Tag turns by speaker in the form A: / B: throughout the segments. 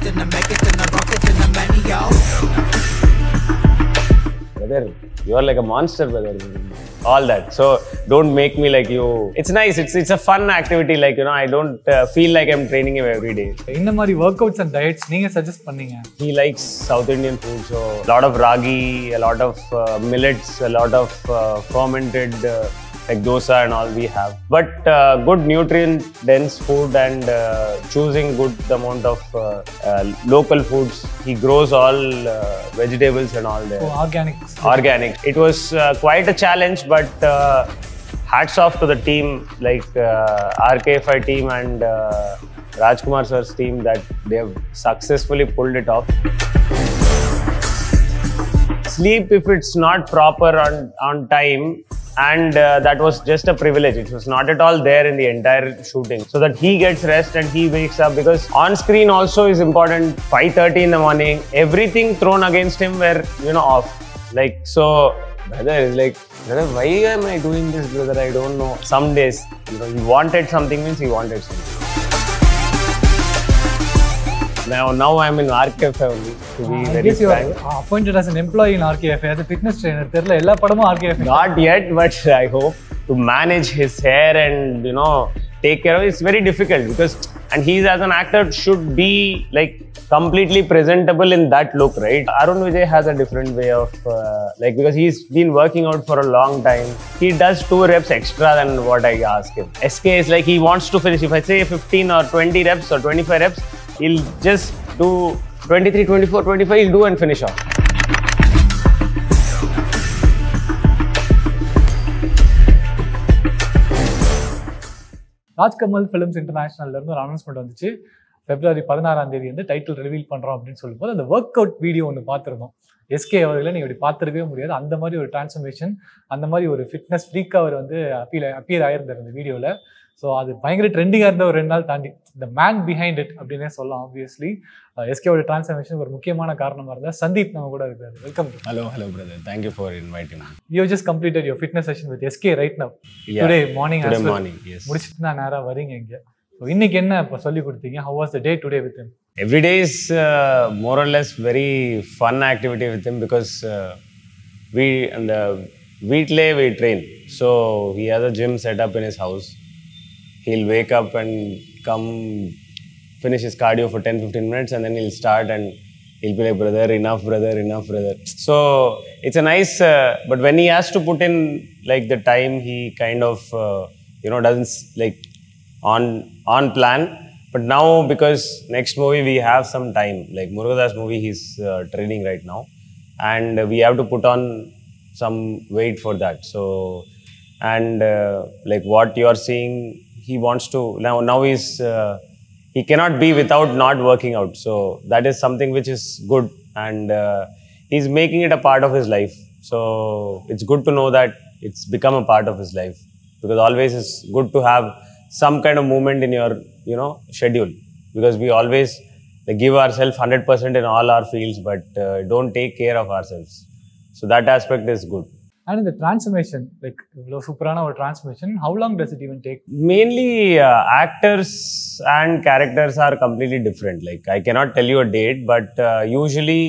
A: it, then I make it, then I rock it, then I'm many, yo.
B: brother you are like a monster brother all that so don't make me like you it's nice it's it's a fun activity like you know i don't uh, feel like i'm training him every day
C: இந்த மாதிரி work outs and diets நீங்க suggest பண்ணீங்க
B: he likes south indian food so a lot of ragi a lot of uh, millets a lot of uh, fermented uh, like dosa and all we have. But uh, good nutrient dense food and uh, choosing good amount of uh, uh local foods. He grows all uh, vegetables and all there.
C: Oh, organics.
B: Organic. It was uh, quite a challenge, but hats off to the team, like RKFI team and Rajkumar sir's team that they have successfully pulled it off sleep if it's not proper on, on time and uh, that was just a privilege. It was not at all there in the entire shooting. So that he gets rest and he wakes up because on screen also is important. 5:30 in the morning, everything thrown against him were you know off. Like so, brother is like, brother, why am I doing this, brother? I don't know. Some days, you know, he wanted something means he wanted something. Now, now I'm in RKF. only, to be uh, very frank.
C: You appointed as an employee in RKFA, as a fitness trainer. Ella.
B: Not yet, but I hope to manage his hair and, you know, take care of it. It's very difficult because, and he's as an actor should be like completely presentable in that look, right? Arun Vijay has a different way of uh, like because he's been working out for a long time. He does two reps extra than what I ask him. SK is like he wants to finish. If I say 15 or 20 reps or 25 reps, he'll just do 23, 24, 25. He'll do and finish off.
C: Rajkamal films இன்டர்நேஷனல்ல இருந்து ஒரு announcement வந்துச்சு பிப்ரவரி பதினாறாம் தேதி வந்து title reveal பண்றோம் அப்படின்னு சொல்லும்போது அந்த ஒர்க் அவுட் வீடியோ ஒன்று பார்த்துருந்தோம் எஸ்கே அவர்களை நீங்கள் இப்படி பார்த்துருக்கவே முடியாது அந்த மாதிரி ஒரு டிரான்ஸ்ஃபர்மேஷன் அந்த மாதிரி ஒரு ஃபிட்னஸ் ஃப்ரீக் அவர் வந்து அப்பீல் அப்பியர் ஆயிருந்தார் அந்த வீடியோவில் ஸோ அது பயங்கர ட்ரெண்டிங்காக இருந்த ஒரு ரெண்டு நாள் தாண்டி. இந்த மேன் பிஹைண்ட் இட் அப்படின்னே சொல்லலாம் ஆப்வியஸ்லி எஸ்கேவோட டிரான்ஸ்ஃபர்மேஷன் ஒரு முக்கியமான காரணமாக இருந்தால் சந்தீப் நம்ம கூட இருக்காரு. Welcome
B: hello hello brother thank you for inviting
C: you just completed your fitness session with
B: SK
C: right now
B: today morning morning
C: முடிச்சுட்டு நான் நேராக வரீங்க இங்கே. ஸோ இன்னைக்கு என்ன இப்போ சொல்லி கொடுத்தீங்க? How was the day today with him
B: every day is more or less very fun activity with him because we அந்த வீட்டிலே we train so he has a gym set up in his house He'll wake up and come finish his cardio for 10-15 minutes and then he'll start and he'll be like, brother, enough, brother, enough, brother. So it's a nice, uh, but when he has to put in like the time, he kind of, uh, you know, doesn't like on on plan. But now because next movie we have some time, like Murugadoss movie, he's uh, training right now, and we have to put on some weight for that. So, and uh, like what you are seeing, he wants to now. Now he's uh, he cannot be without not working out. So that is something which is good, and uh, he's making it a part of his life. So it's good to know that it's become a part of his life because always it's good to have some kind of movement in your you know schedule because we always give ourselves 100% in all our fields but uh, don't take care of ourselves so that aspect is good
C: and இந்த transformation like இவ்வளோ சூப்பரான ஒரு transformation how long does it even take
B: mainly uh, actors and characters are completely different like i cannot tell you a date but uh, usually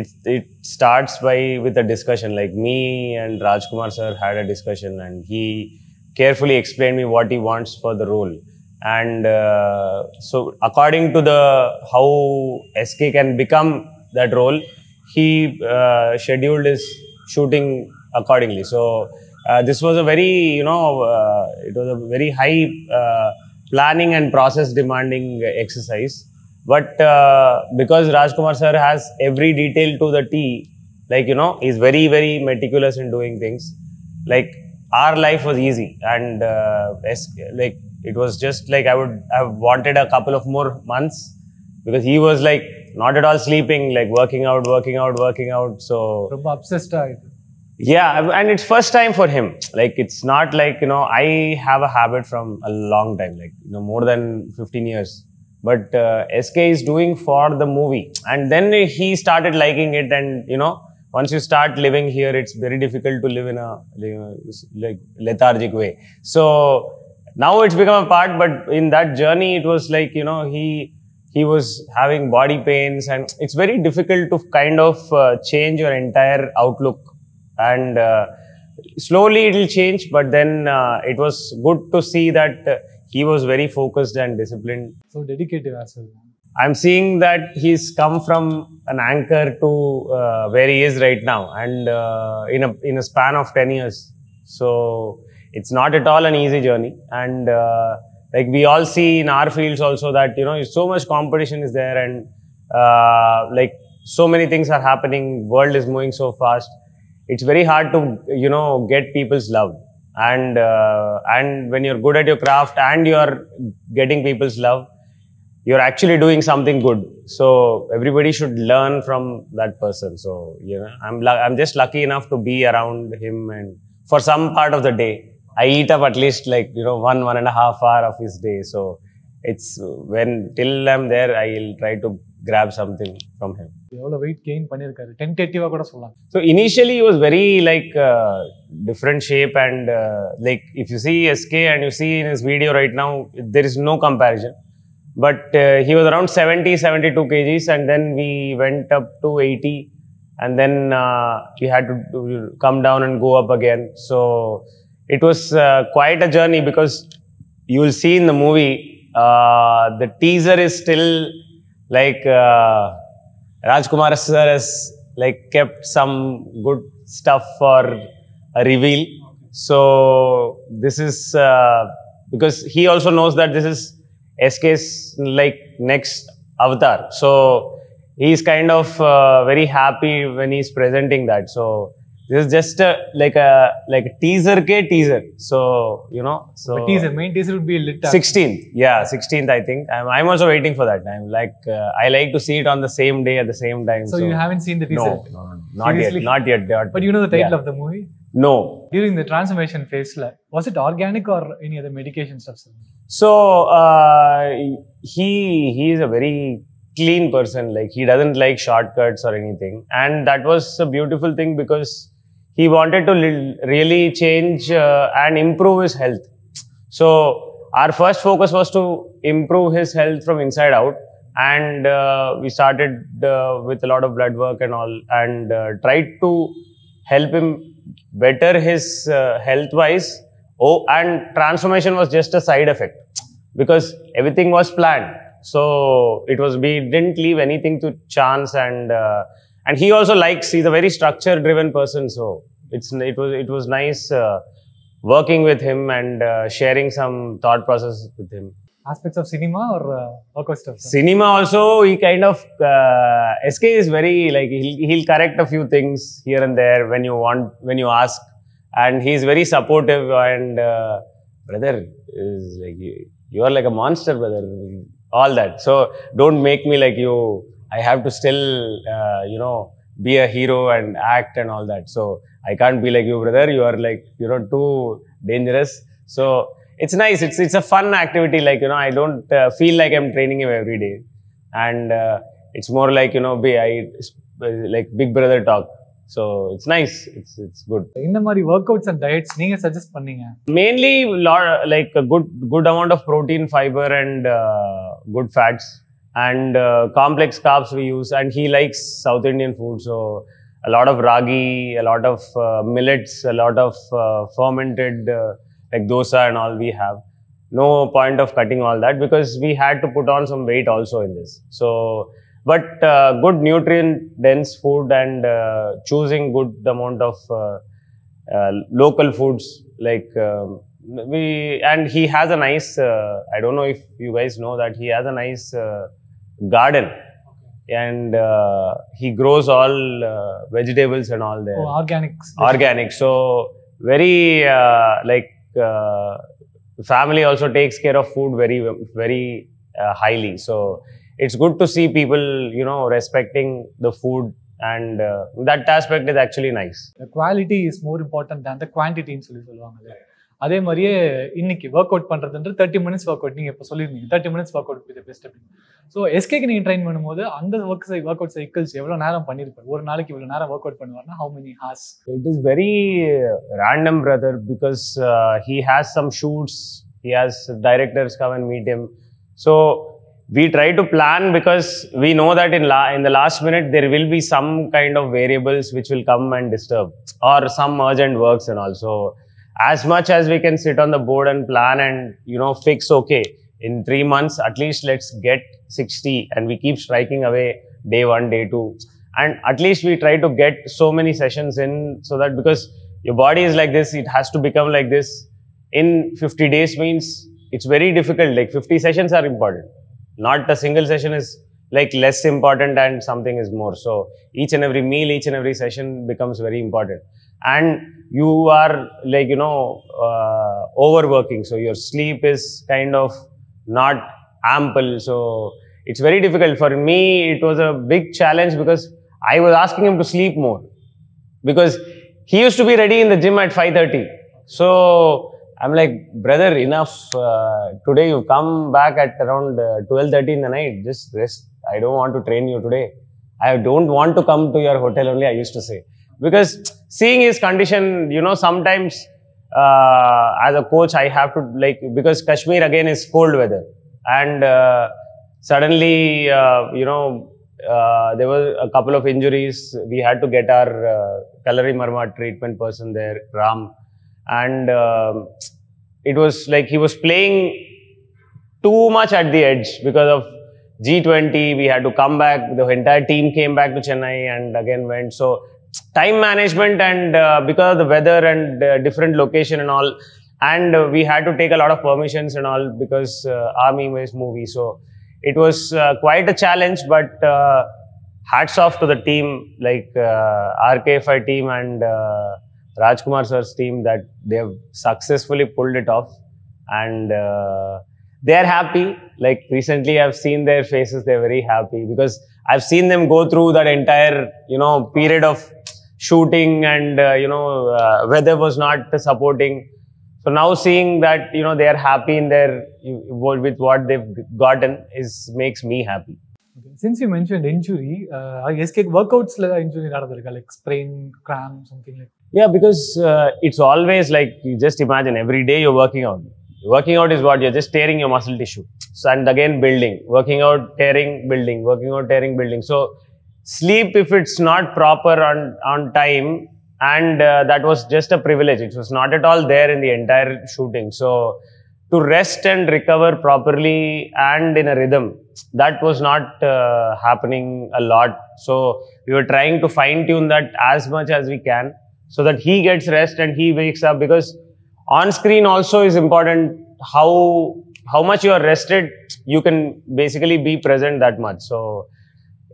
B: it it starts by with a discussion like me and rajkumar sir had a discussion and he carefully explained me what he wants for the role and uh, so according to the how sk can become that role he uh, scheduled his shooting accordingly. So uh, this was a very, you know, uh, it was a very high uh, planning and process demanding exercise. But uh, because Rajkumar sir has every detail to the T, like, you know, he's very, very meticulous in doing things. Like our life was easy and uh, like it was just like I would have wanted a couple of more months because he was like not at all sleeping, like working out, working out, working out. So,
C: obsessed
B: yeah, and it's first time for him. Like it's not like you know I have a habit from a long time, like you know more than 15 years. But uh, SK is doing for the movie, and then he started liking it, and you know once you start living here, it's very difficult to live in a like lethargic way. So now it's become a part, but in that journey, it was like you know he he was having body pains and it's very difficult to kind of uh, change your entire outlook and uh, slowly it'll change but then uh, it was good to see that uh, he was very focused and disciplined.
C: So dedicated as well.
B: I'm seeing that he's come from an anchor to uh, where he is right now and uh, in a in a span of 10 years. So it's not at all an easy journey. And uh, like we all see in our fields also that you know so much competition is there and like so many things are happening. World is moving so fast. It's very hard to you know get people's love, and uh, and when you're good at your craft and you're getting people's love you're actually doing something good. So everybody should learn from that person. So you know i'm i'm just lucky enough to be around him and for some part of the day i eat up at least like you know one one and a half hour of his day. So it's when till i'm there i'll try to grab something from him
C: எவ்வளோ weight gain பண்ணியிருக்காரு டென்டேட்டிவாக கூட சொல்லலாம்
B: so initially he was very like uh, different shape and uh, like if you see sk and you see in his video right now there is no comparison but uh, he was around 70 72 kgs and then we went up to 80 and then uh, we had to do- come down and go up again so it was uh, quite a journey because you will see in the movie uh, the teaser is still like uh, Rajkumar sir has like kept some good stuff for a reveal. So this is uh, because he also knows that this is SK's like next avatar. So he's kind of uh, very happy when he's presenting that. So this is just a, like a like a teaser k teaser. So you know so
C: but teaser main teaser would be lit
B: 16th yeah 16th i think. I'm, I'm also waiting for that. Time. like uh, i like to see it on the same day at the same time
C: so, so. you haven't seen the teaser?
B: no, no, no not
C: Seriously?
B: yet not yet
C: but you know the title
B: yeah.
C: of the movie?
B: No.
C: During the transformation phase was it organic or any other medication stuff
B: so uh, he he is a very clean person. Like he doesn't like shortcuts or anything. And that was a beautiful thing because he wanted to really change uh, and improve his health. So our first focus was to improve his health from inside out and uh, we started uh, with a lot of blood work and all and uh, tried to help him better his uh, health wise oh and transformation was just a side effect because everything was planned. So it was we didn't leave anything to chance and and he also likes he's a very structure driven person so it's it was it was nice uh, working with him and uh, sharing some thought process with him.
C: Aspects of cinema or uh, workout stuff? Sir?
B: cinema also he kind of uh, sk is very like he'll, he'll correct a few things here and there when you want when you ask. And he's very supportive and uh, brother is like you, you are like a monster brother. All that. So don't make me like you i have to still uh, you know be a hero and act and all that so i can't be like you brother you are like you know too dangerous so it's nice it's it's a fun activity like you know i don't uh, feel like i'm training him every day and uh, it's more like you know be i like big brother talk so it's nice it's it's good
C: இந்த மாதிரி work outs and diets நீங்க suggest பண்ணீங்க
B: mainly lot, like a good good amount of protein fiber and uh, good fats and uh, complex carbs we use and he likes south indian food. So a lot of ragi a lot of uh, millets a lot of uh, fermented uh, like dosa and all we have. No point of cutting all that because we had to put on some weight also in this. So but uh, good nutrient dense food and uh, choosing good amount of local foods like um, we and he has a nice uh, i don't know if you guys know that he has a nice uh, garden and uh, he grows all uh, vegetables and all there.
C: Oh, organics.
B: Organic. So very uh, like uh, family also takes care of food very very uh, highly. So it's good to see people you know respecting the food and uh, that aspect is actually nice.
C: The quality is more important than the quantity in Sulu அதே மாதிரியே இன்னைக்கு work out பண்ணுறதுன்றது thirty minutes work out நீங்கள் இப்போ சொல்லியிருந்தீங்க thirty minutes work out with best அப்படின்னு so எஸ்கேக்கு நீங்கள் ட்ரைன் பண்ணும்போது அந்த ஒர்க் ஒர்க் அவுட் சைக்கிள்ஸ் எவ்வளோ நேரம் பண்ணியிருப்பார் ஒரு நாளைக்கு இவ்வளோ நேரம் ஒர்க் அவுட் பண்ணுவார்னா how many hours
B: it is very random brother because he has some shoots he has directors gonna meet him so we try to plan because we know that in, la- in the last minute there will be some kind of variables which will come and disturb or some urgent works and also As much as we can sit on the board and plan and you know fix okay in three months at least let's get 60 and we keep striking away day one day two. And at least we try to get so many sessions in so that because your body is like this it has to become like this. In 50 days means it's very difficult. Like 50 sessions are important. Not a single session is like less important and something is more. So each and every meal each and every session becomes very important and you are like you know uh, overworking. So your sleep is kind of not ample. So it's very difficult. For me it was a big challenge because i was asking him to sleep more. Because he used to be ready in the gym at 5.30 so i'm like brother enough uh, today you come back at around uh, 12.30 in the night. Just rest. I don't want to train you today. I don't want to come to your hotel only i used to say because seeing his condition you know sometimes uh, as a coach i have to like because kashmir again is cold weather and uh, suddenly uh, you know uh, there were a couple of injuries we had to get our uh, Kalari Marma treatment person there ram and um it was like he was playing too much at the edge because of G20. We had to come back. The entire team came back to Chennai and again went. So time management and uh, because of the weather and uh, different location and all, and uh, we had to take a lot of permissions and all because uh, army was movie. So it was uh, quite a challenge, but uh, hats off to the team like RKFI team and Rajkumar sir's team that they have successfully pulled it off and they are happy. Like recently, I've seen their faces; they're very happy because I've seen them go through that entire, you know, period of shooting and uh, you know uh, weather was not supporting. So now seeing that you know they are happy in their with what they've gotten is makes me happy.
C: Since you mentioned injury uh, sk workouts like injury nadadhirukka like sprain cramp something like
B: yeah because uh, it's always like you just imagine every day you're working out. Working out is what you're just tearing your muscle tissue. So, and again building. Working out tearing building. Working out tearing building. So sleep, if it's not proper on, on time, and uh, that was just a privilege. It was not at all there in the entire shooting. So, to rest and recover properly and in a rhythm, that was not uh, happening a lot. So, we were trying to fine tune that as much as we can so that he gets rest and he wakes up because on screen also is important how how much you are rested you can basically be present that much so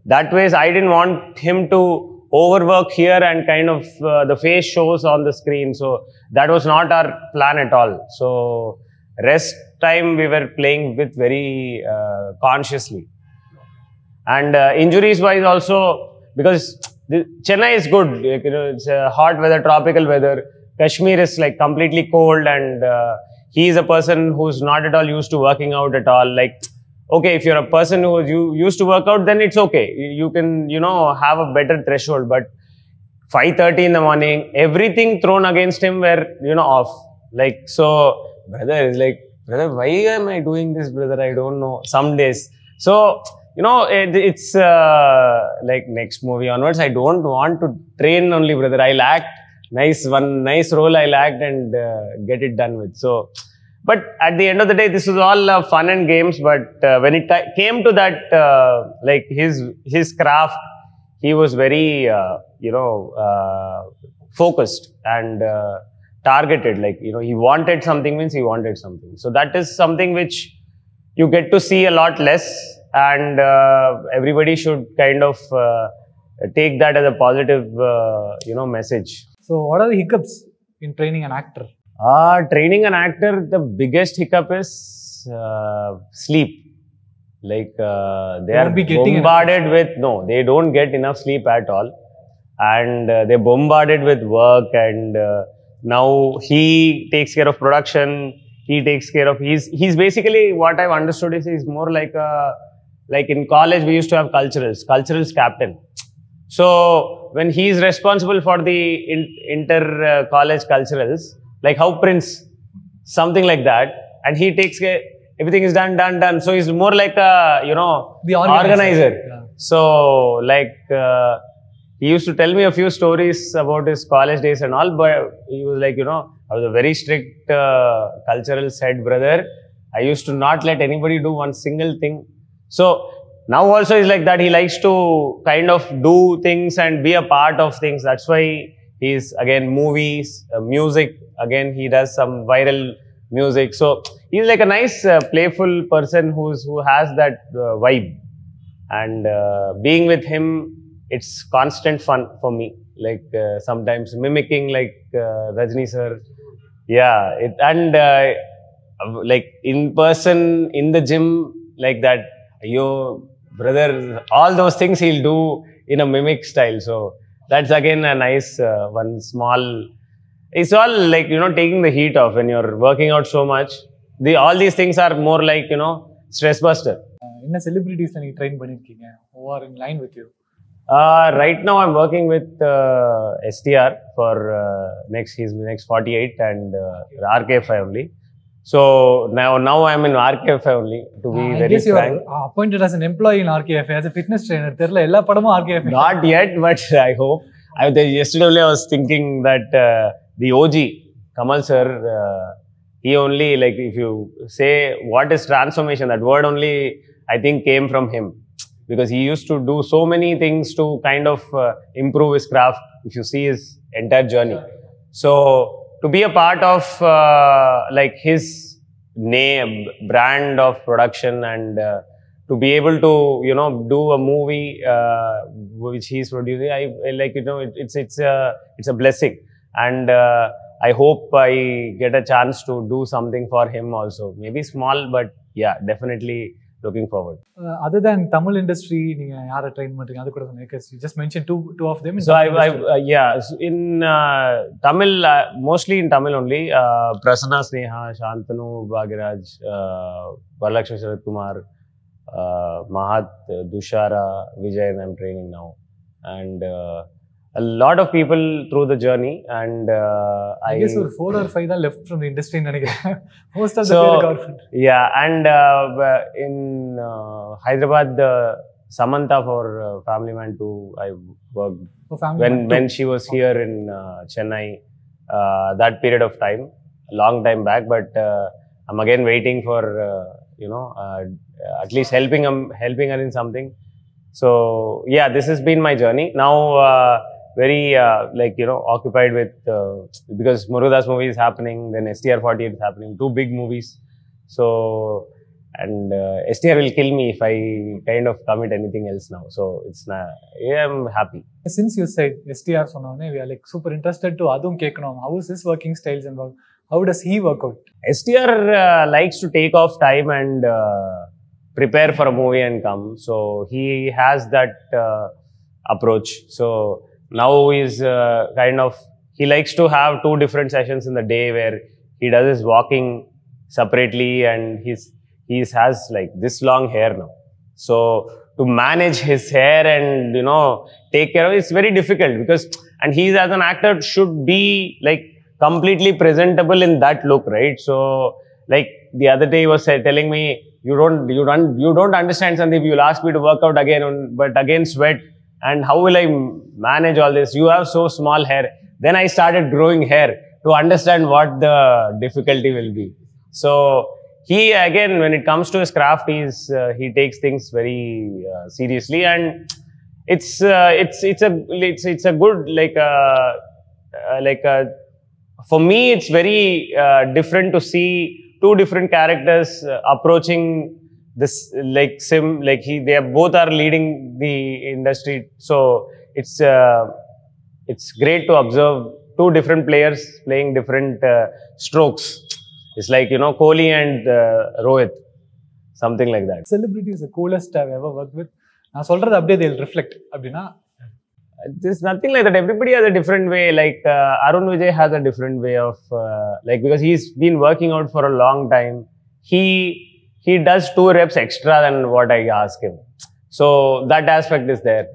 B: that ways i didn't want him to overwork here and kind of uh, the face shows on the screen so that was not our plan at all so rest time we were playing with very uh, consciously and uh, injuries wise also because Chennai is good. You know, it's hot weather, tropical weather. Kashmir is like completely cold, and uh, he is a person who's not at all used to working out at all. Like, okay, if you're a person who you used to work out, then it's okay. You, can, you know, have a better threshold. But 5:30 in the morning, everything thrown against him were, you know, off. Like, so brother is like, brother, why am I doing this, brother? I don't know. Some days, so you know, it, it's uh, like next movie onwards. I don't want to train only, brother. I'll act nice one nice role. I'll act and uh, get it done with. So, but at the end of the day, this was all uh, fun and games. But uh, when it came to that, uh, like his his craft, he was very uh, you know uh, focused and uh, targeted. Like you know, he wanted something means he wanted something. So that is something which you get to see a lot less, and everybody should kind of take that as a positive you know message.
C: So what are the hiccups in training an actor?
B: Uh, training an actor the biggest hiccup is uh, sleep. Like uh, they are
C: Won't be getting enough
B: bombarded with no they don't get enough sleep at all. And uh, they're bombarded with work and uh, now he takes care of production. He takes care of he's he's basically what i've understood is he's more like a like in college we used to have culturals culturals captain. So when he's responsible for the in, inter uh, college culturals like how prince something like that and he takes care everything is done, done, done. So he's more like a you know
C: The organizer.
B: organizer.
C: Yeah.
B: So like uh, he used to tell me a few stories about his college days and all, but he was like you know I was a very strict uh, cultural head brother. I used to not let anybody do one single thing. So now also he's like that. He likes to kind of do things and be a part of things. That's why he's again movies, uh, music. Again, he does some viral music. So he's like a nice, uh, playful person who's who has that uh, vibe. And uh, being with him, it's constant fun for me. Like uh, sometimes mimicking like uh, Rajni sir. Yeah, it, and like in person in the gym like that yo brother all those things he'll do in a mimic style so that's again a nice uh, one small it's all like you know taking the heat off when you're working out so much the all these things are more like you know stress buster
C: என்ன செலிபிரிட்டிஸ்ல நீங்க train பண்ணிருக்கீங்க who are in line with you
B: uh, right now i'm working with uh, str for uh, next he's next 48 and uh, rk5 only so now, now I'm in RKF only to be
C: uh,
B: very frank.
C: Appointed as an employee in RKF as a fitness trainer. Terla ella padamum RKF.
B: Not yet, but I hope. I, yesterday only I was thinking that uh, the OG Kamal sir, uh, he only like if you say what is transformation, that word only I think came from him because he used to do so many things to kind of uh, improve his craft. If you see his entire journey, so to be a part of, uh, like, his name, brand of production and uh, to be able to you know do a movie uh, which he's producing i like you know it, it's it's a it's a blessing. And uh, i hope i get a chance to do something for him also. Maybe small but yeah definitely looking forward
C: other than Tamil industry நீங்க யாரை train பண்றீங்க? அது கூட சொன்னீங்க just mention two two of them
B: so I yeah in Tamil mostly in Tamil only Prasanna Sneha Shanthanu Bhagyaraj Varalakshmi Sarathkumar Mahat Dushara Vijay I'm training now and uh, mahat uh, dushara vijay i'm training now and uh, a lot of people through the journey and uh,
C: I
B: i
C: guess ஒரு four or five தான் left from இண்டஸ்ட்ரின்னு நினைக்கிறேன் most of the
B: So-
C: பேர் government
B: yeah and uh, w- in uh, hyderabad uh, samantha for uh, family man 2 i worked
C: family
B: when when she was here in uh, Chennai, uh, that period of time, a long time back. But uh, I'm again waiting for uh, you know uh, at least helping him helping her in something. So yeah, this has been my journey. Now uh, very uh, like you know occupied with uh, because Muruga's movie is happening, then STR 48 is happening, two big movies. So and uh, STR will kill me if I kind of commit anything else now. So it's not, yeah, I'm happy.
C: Since you said STR so now we are like super interested to Adum Keknom. How is his working styles and work? How does he work out?
B: STR uh, likes to take off time and uh, prepare for a movie and come. So he has that uh, approach. So now he's uh, kind of he likes to have two different sessions in the day where he does his walking separately and he's he has like this long hair now. So to manage his hair and you know take care of it's very difficult because and he's as an actor should be like completely presentable in that look, right? So like the other day he was telling me you don't you don't you don't understand Sandeep. You'll ask me to work out again, but again sweat. And how will I manage all this? You have so small hair. Then I started growing hair to understand what the difficulty will be. So he again, when it comes to his craft, he's uh, he takes things very uh, seriously, and it's uh, it's it's a it's it's a good like uh, uh, like uh, for me it's very different to see two different characters approaching this like sim like he they are both are leading the industry so it's uh, it's great to observe two different players playing different uh, strokes it's like you know kohli and uh, rohit something like that
C: celebrity is coolest I ever work with நான் சொல்றது அப்படியே தேல் reflect அப்படின்னா
B: there's nothing like that. Everybody has a different way. Like uh, Arun Vijay has a different way of uh, like because he's been working out for a long time. He he does two reps extra than what I ask him. So that aspect is there.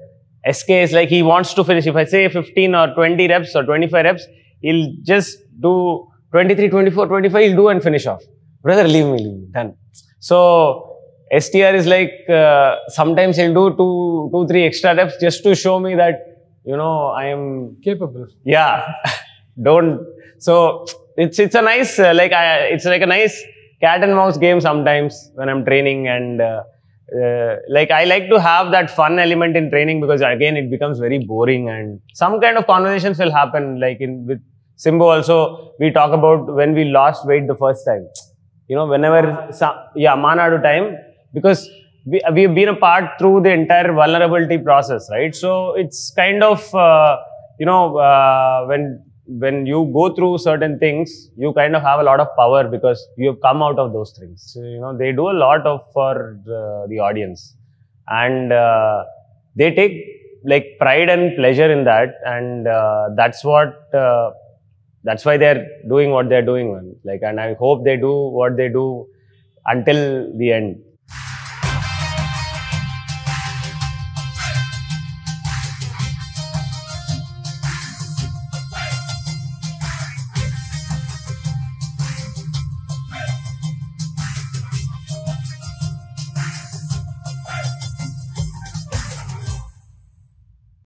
B: SK is like he wants to finish. If I say 15 or 20 reps or 25 reps, he'll just do 23, 24, 25, he'll do and finish off. Brother, leave me, leave me, done. So STR is like uh, sometimes he'll do two, two, three extra reps just to show me that, you know, I am
C: capable.
B: Yeah. Don't. So it's, it's a nice, uh, like, I, it's like a nice cat and mouse game sometimes when i'm training and uh, uh, like i like to have that fun element in training because again it becomes very boring and some kind of conversations will happen like in with Simbu also we talk about when we lost weight the first time. You know whenever some, yeah Maanaadu time because we, we've been a part through the entire vulnerability process right? So it's kind of uh, you know uh, when when you go through certain things you kind of have a lot of power because you have come out of those things. So, you know they do a lot of for uh, the audience. And uh, they take like pride and pleasure in that. And uh, that's what uh, that's why they're doing what they're doing like and i hope they do what they do until the end